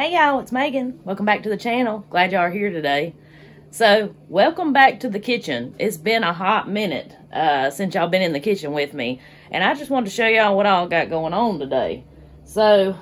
Hey y'all, it's Meagan. Welcome back to the channel. Glad y'all are here today. So, welcome back to the kitchen. It's been a hot minute uh, since y'all been in the kitchen with me. And I just wanted to show y'all what all got going on today. So,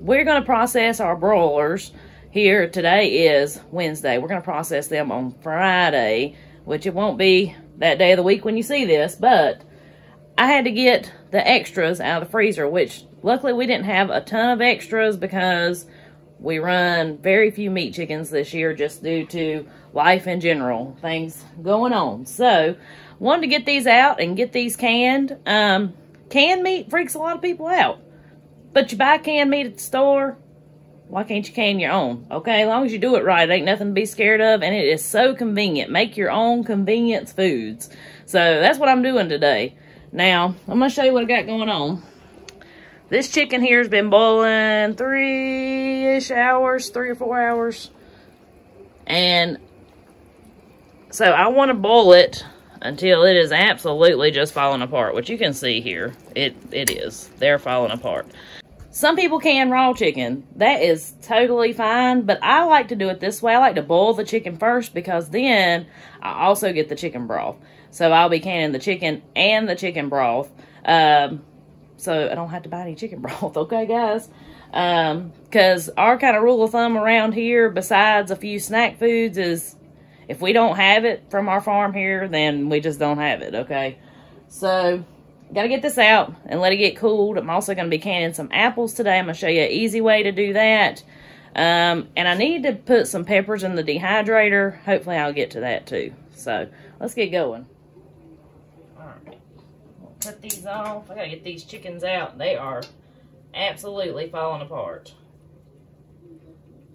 we're going to process our broilers here. Today is Wednesday. We're going to process them on Friday, which it won't be that day of the week when you see this, but I had to get the extras out of the freezer, which luckily we didn't have a ton of extras because we run very few meat chickens this year just due to life in general, things going on. So, wanted to get these out and get these canned. Um, canned meat freaks a lot of people out. But you buy canned meat at the store, why can't you can your own? Okay, as long as you do it right, it ain't nothing to be scared of, and it is so convenient. Make your own convenience foods. So, that's what I'm doing today. Now, I'm going to show you what I got going on. This chicken here has been boiling three-ish hours, three or four hours. And so I want to boil it until it is absolutely just falling apart, which you can see here. It It is. They're falling apart. Some people can raw chicken. That is totally fine, but I like to do it this way. I like to boil the chicken first because then I also get the chicken broth. So I'll be canning the chicken and the chicken broth. Um, so I don't have to buy any chicken broth, okay, guys? Because um, our kind of rule of thumb around here, besides a few snack foods, is if we don't have it from our farm here, then we just don't have it, okay? So, got to get this out and let it get cooled. I'm also going to be canning some apples today. I'm going to show you an easy way to do that. Um, and I need to put some peppers in the dehydrator. Hopefully I'll get to that too. So, let's get going cut these off. I gotta get these chickens out. They are absolutely falling apart.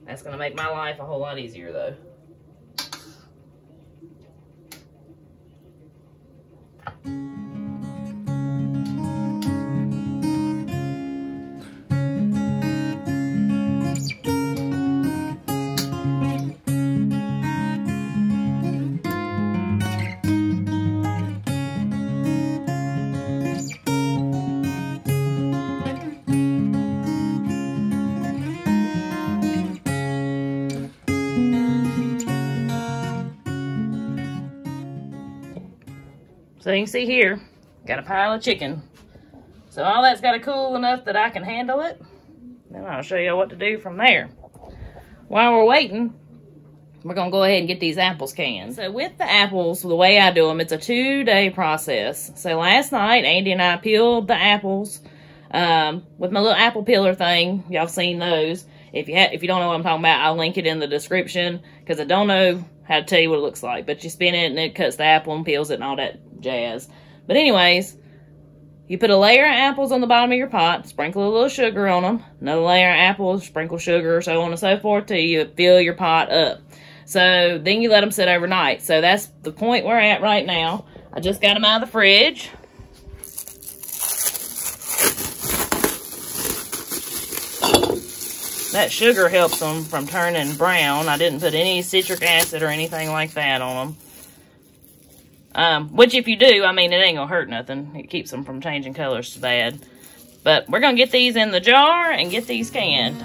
That's gonna make my life a whole lot easier though. So you can see here, got a pile of chicken. So all that's got to cool enough that I can handle it. Then I'll show you what to do from there. While we're waiting, we're going to go ahead and get these apples canned. So with the apples, the way I do them, it's a two-day process. So last night, Andy and I peeled the apples um, with my little apple peeler thing. Y'all seen those. If you if you don't know what I'm talking about, I'll link it in the description because I don't know how to tell you what it looks like. But you spin it and it cuts the apple and peels it and all that jazz. But anyways, you put a layer of apples on the bottom of your pot, sprinkle a little sugar on them, another layer of apples, sprinkle sugar, so on and so forth till you fill your pot up. So then you let them sit overnight. So that's the point we're at right now. I just got them out of the fridge. That sugar helps them from turning brown. I didn't put any citric acid or anything like that on them. Um, which if you do, I mean, it ain't gonna hurt nothing. It keeps them from changing colors to bad. But we're gonna get these in the jar and get these canned.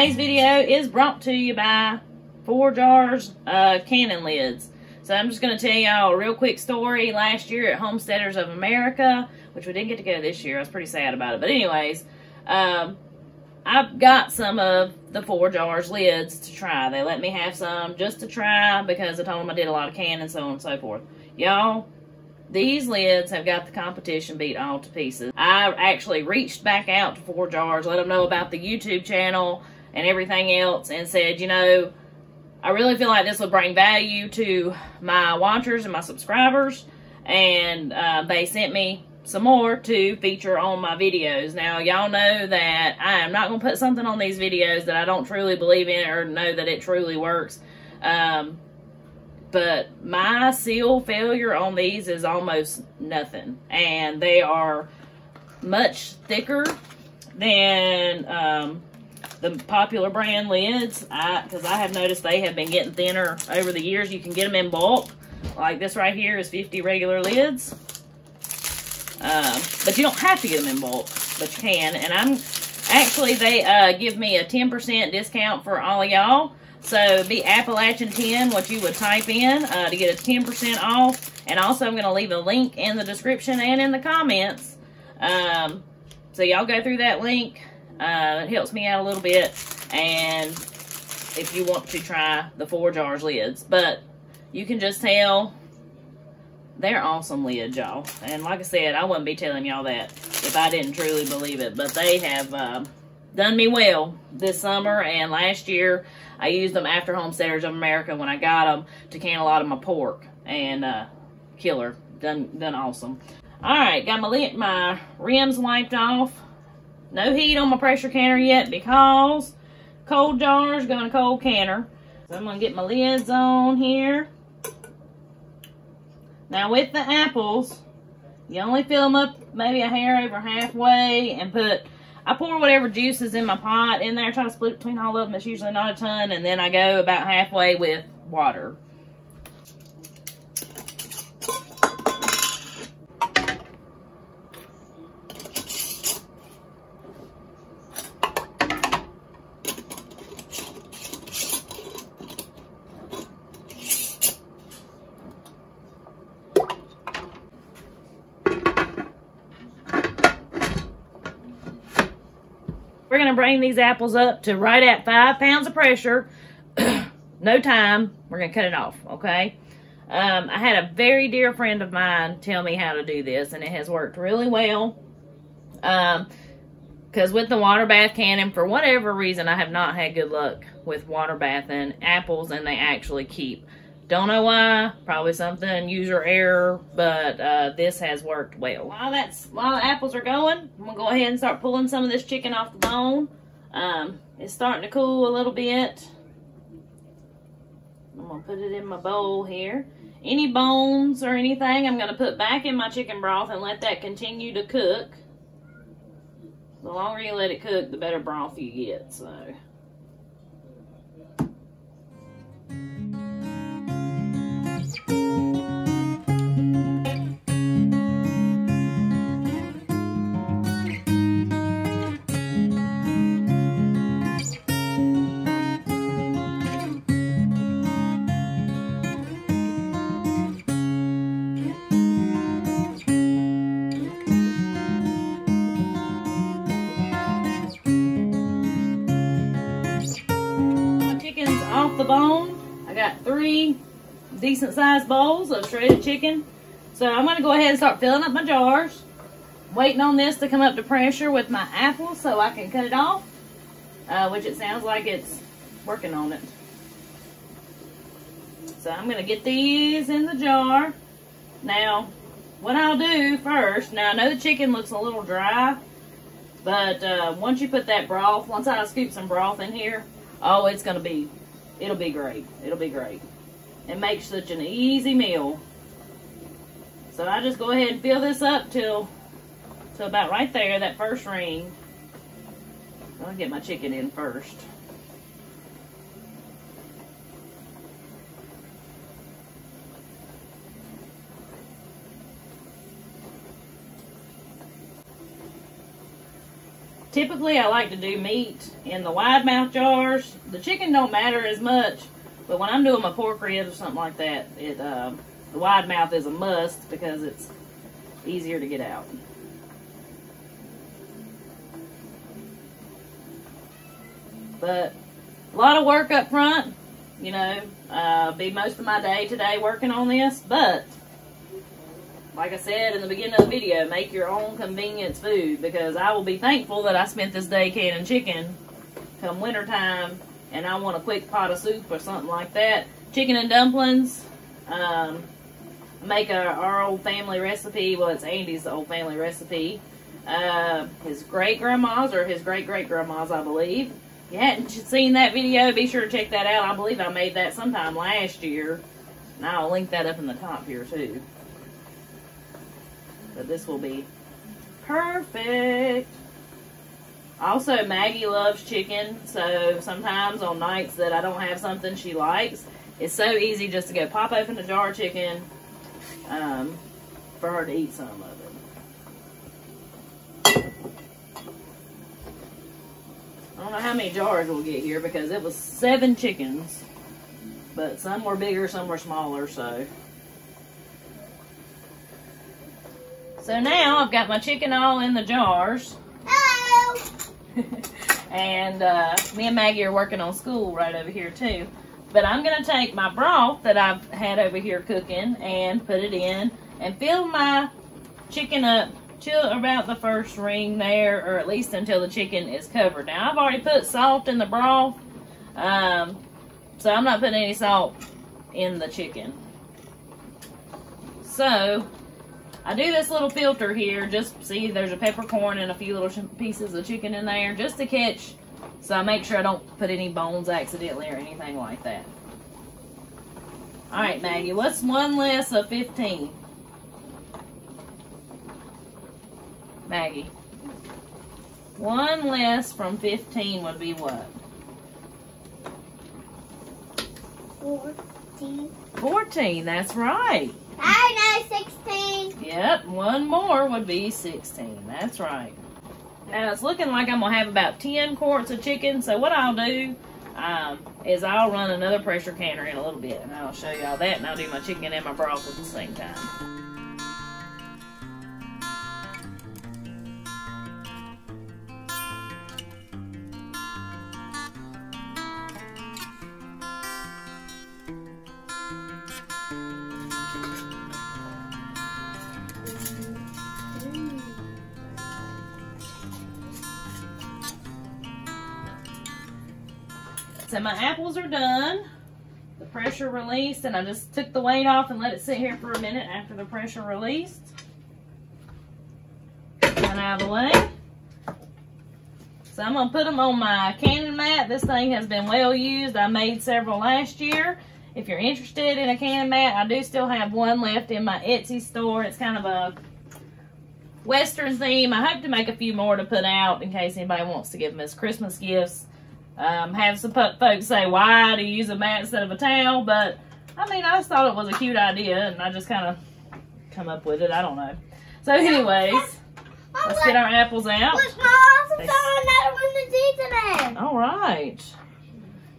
Today's video is brought to you by ForJars uh, Canning Lids. So I'm just going to tell y'all a real quick story. Last year at Homesteaders of America, which we didn't get to go this year. I was pretty sad about it. But anyways, um, I've got some of the ForJars lids to try. They let me have some just to try because I told them I did a lot of canning, so on and so forth. Y'all, these lids have got the competition beat all to pieces. I actually reached back out to ForJars, let them know about the YouTube channel and everything else, and said, you know, I really feel like this would bring value to my watchers and my subscribers. And uh, they sent me some more to feature on my videos. Now, y'all know that I am not going to put something on these videos that I don't truly believe in or know that it truly works. Um, but my seal failure on these is almost nothing. And they are much thicker than um, the popular brand lids. Because I, I have noticed they have been getting thinner over the years. You can get them in bulk. Like this right here is 50 regular lids. Um, but you don't have to get them in bulk, but you can. And I'm actually, they uh, give me a 10% discount for all of y'all. So be Appalachian 10, what you would type in uh, to get a 10% off. And also I'm going to leave a link in the description and in the comments. Um, so y'all go through that link. Uh, it helps me out a little bit. And if you want to try the ForJars lids. But you can just tell they're awesome lids, y'all. And like I said, I wouldn't be telling y'all that if I didn't truly believe it. But they have uh, done me well this summer and last year. I used them after Homesteaders of America when I got them to can a lot of my pork. And uh, killer. Done, done awesome. Alright, got my, my rims wiped off. No heat on my pressure canner yet because cold jars going to cold canner. So I'm going to get my lids on here. Now with the apples, you only fill them up maybe a hair over halfway and put, I pour whatever juice is in my pot in there, try to split between all of them. It's usually not a ton. And then I go about halfway with water. We're going to bring these apples up to right at five pounds of pressure. no time. We're going to cut it off, okay? Um, I had a very dear friend of mine tell me how to do this, and it has worked really well. Um, because with the water bath canner, for whatever reason, I have not had good luck with water bathing apples, and they actually keep. Don't know why. Probably something user error, but uh, this has worked well. While that's while the apples are going, I'm gonna go ahead and start pulling some of this chicken off the bone. Um, it's starting to cool a little bit. I'm gonna put it in my bowl here. Any bones or anything, I'm gonna put back in my chicken broth and let that continue to cook. The longer you let it cook, the better broth you get. So. The bone. I got three decent sized bowls of shredded chicken. So I'm to go ahead and start filling up my jars. Waiting on this to come up to pressure with my apple so I can cut it off. Uh, which it sounds like it's working on it. So I'm to get these in the jar. Now, what I'll do first, now I know the chicken looks a little dry, but uh, once you put that broth, once I scoop some broth in here, oh, it's to be It'll be great. It'll be great. It makes such an easy meal. So I just go ahead and fill this up till, till about right there, that first ring. I'll get my chicken in first. Typically, I like to do meat in the wide mouth jars. The chicken don't matter as much, but when I'm doing my pork ribs or something like that, it uh, the wide mouth is a must because it's easier to get out. But a lot of work up front, you know, uh, be most of my day today working on this, but like I said in the beginning of the video, make your own convenience food because I will be thankful that I spent this day canning chicken come wintertime and I want a quick pot of soup or something like that. Chicken and dumplings. Um, make a, our old family recipe. Well, it's Andy's old family recipe. Uh, his great grandma's or his great great grandma's, I believe. If you hadn't seen that video, be sure to check that out. I believe I made that sometime last year. And I'll link that up in the top here too. But this will be perfect. Also, Maggie loves chicken, so sometimes on nights that I don't have something she likes, it's so easy just to go pop open a jar of chicken um, for her to eat some of it. I don't know how many jars we'll get here because it was seven chickens, but some were bigger, some were smaller, so. So now I've got my chicken all in the jars. Hello. and uh, me and Maggie are working on school right over here too. But I'm going to take my broth that I've had over here cooking and put it in and fill my chicken up till about the first ring there, or at least until the chicken is covered. Now, I've already put salt in the broth, um, so I'm not putting any salt in the chicken. So, I do this little filter here, just see there's a peppercorn and a few little pieces of chicken in there, just to catch, so I make sure I don't put any bones accidentally or anything like that. Alright, Maggie, what's one less of 15? Maggie. One less from 15 would be what? 14. 14, that's right. I know 16. Yep, one more would be 16. That's right. Now it's looking like I'm going to have about 10 quarts of chicken. So what I'll do um, is I'll run another pressure canner in a little bit. And I'll show y'all that. And I'll do my chicken and my broth at the same time. So my apples are done. The pressure released, and I just took the weight off and let it sit here for a minute after the pressure released. One out of the way. So I'm going to put them on my canning mat. This thing has been well used. I made several last year. If you're interested in a canning mat, I do still have one left in my Etsy store. It's kind of a Western theme. I hope to make a few more to put out in case anybody wants to give them as Christmas gifts. Um, have some folks say, why do you use a mat instead of a towel? But, I mean, I just thought it was a cute idea, and I just kind of come up with it. I don't know. So, anyways, let's get our apples out. All right.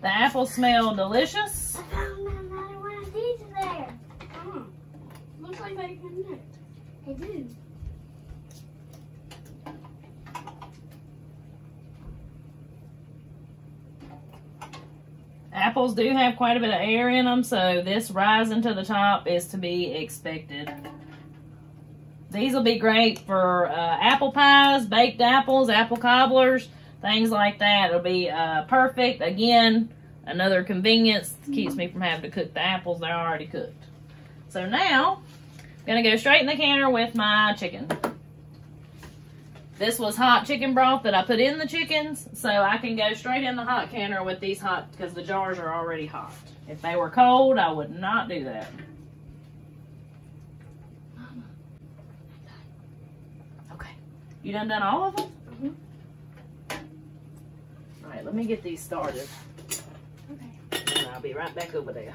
The apples smell delicious. I found another one of these there. Oh, looks like they connect. They do. Apples do have quite a bit of air in them, so this rising to the top is to be expected. These will be great for uh, apple pies, baked apples, apple cobblers, things like that. It'll be uh, perfect. Again, another convenience. Keeps me from having to cook the apples. They're already cooked. So now, I'm going to go straight in the canner with my chicken. This was hot chicken broth that I put in the chickens, so I can go straight in the hot canner with these hot, because the jars are already hot. If they were cold, I would not do that. Okay. You done done all of them? Mm -hmm. All right, let me get these started. Okay. And I'll be right back over there.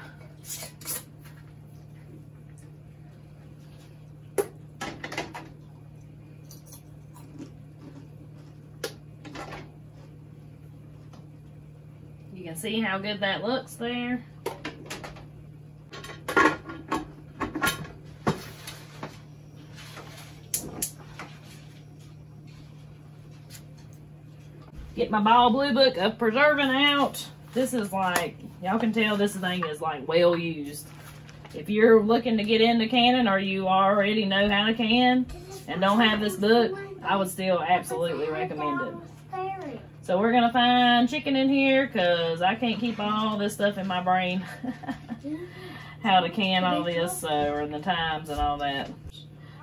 Can see how good that looks there. Get my ball blue book of preserving out. This is like, y'all can tell this thing is like well used. if you're looking to get into canning or you already know how to can and don't have this book, I would still absolutely recommend it. So we're gonna find chicken in here because I can't keep all this stuff in my brain. how to can all this uh, or the times and all that.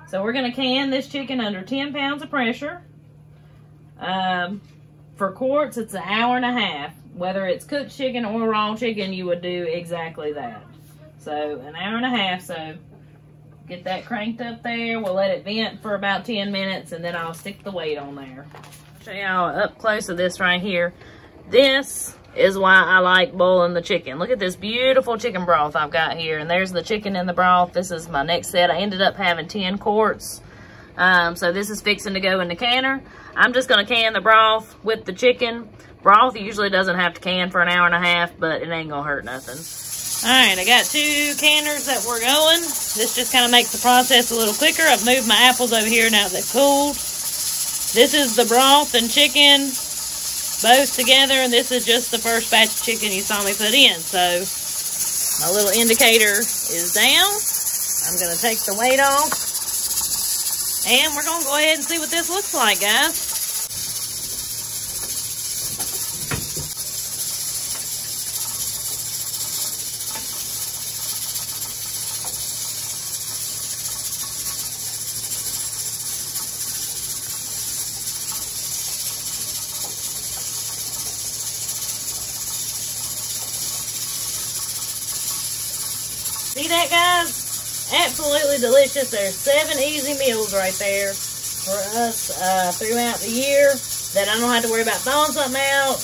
So we're gonna can this chicken under 10 pounds of pressure. Um, for quarts, it's an hour and a half. Whether it's cooked chicken or raw chicken, you would do exactly that. So an hour and a half. So get that cranked up there. We'll let it vent for about 10 minutes and then I'll stick the weight on there. Show y'all up close of this right here. This is why I like boiling the chicken. Look at this beautiful chicken broth I've got here. And there's the chicken in the broth. This is my next set. I ended up having 10 quarts. Um, so this is fixing to go in the canner. I'm just going to can the broth with the chicken. Broth usually doesn't have to can for an hour and a half, but it ain't going to hurt nothing. All right, I got two canners that we're going. This just kind of makes the process a little quicker. I've moved my apples over here now that they've cooled. This is the broth and chicken both together, and this is just the first batch of chicken you saw me put in. So my little indicator is down. I'm going to take the weight off. And we're going to go ahead and see what this looks like, guys. See that, guys? Absolutely delicious. There's seven easy meals right there for us uh, throughout the year that I don't have to worry about throwing something out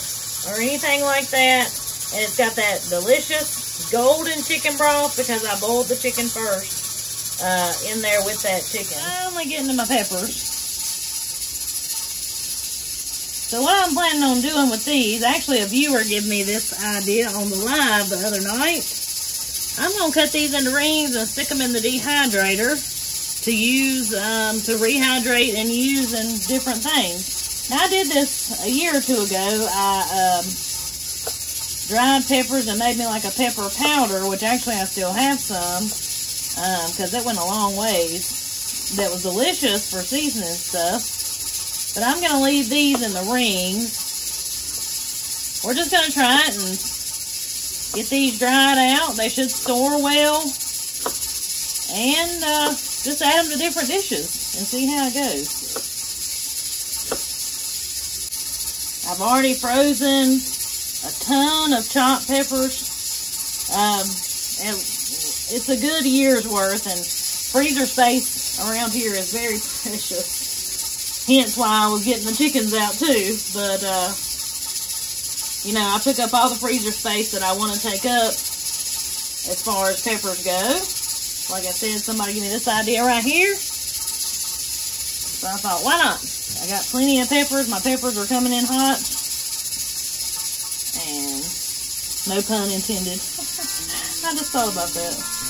or anything like that. And it's got that delicious golden chicken broth because I boiled the chicken first uh, in there with that chicken. I'm only getting to my peppers. So what I'm planning on doing with these, actually a viewer gave me this idea on the live the other night. I'm going to cut these into rings and stick them in the dehydrator to use, um, to rehydrate and use in different things. Now, I did this a year or two ago. I um, dried peppers and made me like a pepper powder, which actually I still have some because um, that went a long ways. That was delicious for seasoning stuff. But I'm going to leave these in the rings. We're just going to try it and Get these dried out. They should store well. And uh, just add them to different dishes and see how it goes. I've already frozen a ton of chopped peppers. Um, and it's a good year's worth and freezer space around here is very precious. Hence why I was getting the chickens out too. But, uh, you know, I took up all the freezer space that I want to take up as far as peppers go. Like I said, somebody gave me this idea right here. So I thought, why not? I got plenty of peppers. My peppers are coming in hot. And no pun intended. I just thought about that.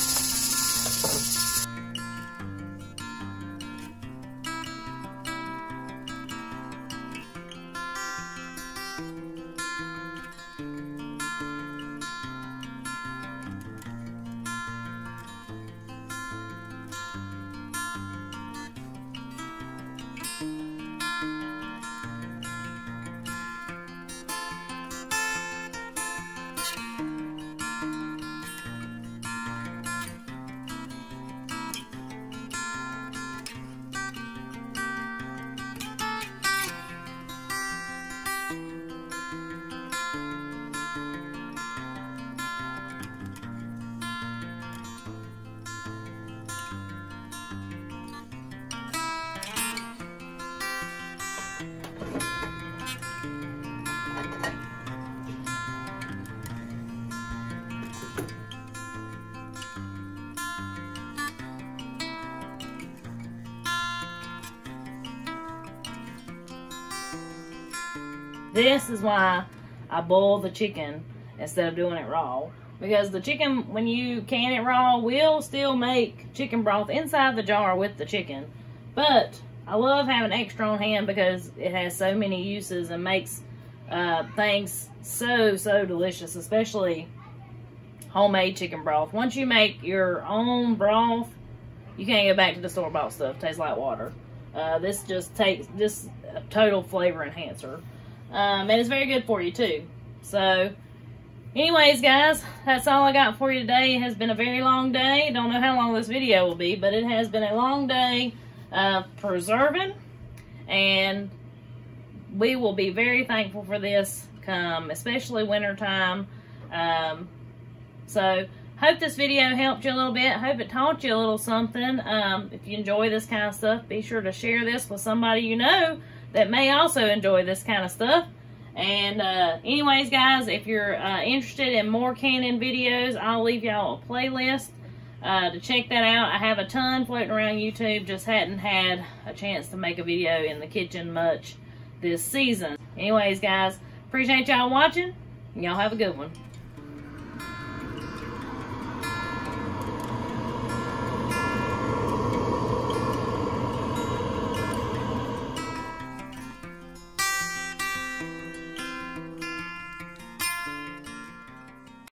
This is why I boil the chicken instead of doing it raw. Because the chicken, when you can it raw, will still make chicken broth inside the jar with the chicken. But I love having extra on hand because it has so many uses and makes uh, things so, so delicious. Especially homemade chicken broth. Once you make your own broth, you can't go back to the store-bought stuff. tastes like water. Uh, this just takes this total flavor enhancer. Um, and it's very good for you too. So, anyways, guys, that's all I got for you today. It has been a very long day. Don't know how long this video will be, but it has been a long day of preserving. And we will be very thankful for this come, especially wintertime. Um, so, hope this video helped you a little bit. Hope it taught you a little something. Um, if you enjoy this kind of stuff, be sure to share this with somebody you know that may also enjoy this kind of stuff. And uh, anyways, guys, if you're uh, interested in more canning videos, I'll leave y'all a playlist uh, to check that out. I have a ton floating around YouTube. Just hadn't had a chance to make a video in the kitchen much this season. Anyways, guys, appreciate y'all watching. Y'all have a good one.